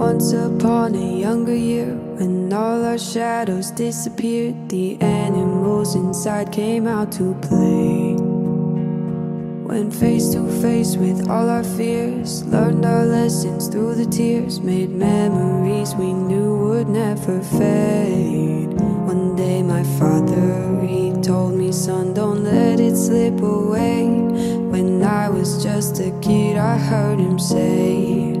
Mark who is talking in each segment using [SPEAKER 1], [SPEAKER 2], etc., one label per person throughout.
[SPEAKER 1] Once upon a younger year, when all our shadows disappeared, the animals inside came out to play. Went face to face with all our fears, learned our lessons through the tears, made memories we knew would never fade. One day, my father, he told me, son, don't let it slip away. When I was just a kid, I heard him say,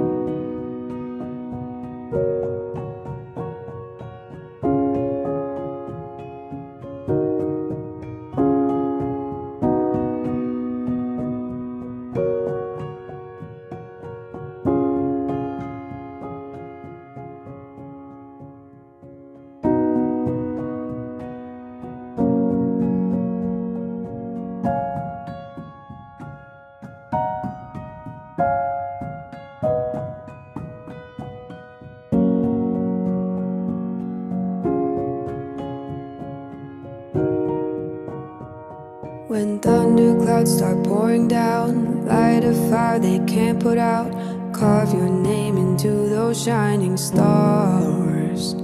[SPEAKER 1] When thunderclouds start pouring down, light a fire they can't put out. Carve your name into those shining stars.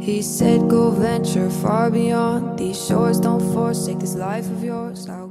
[SPEAKER 1] He said, Go venture far beyond these shores. Don't forsake this life of yours. I'll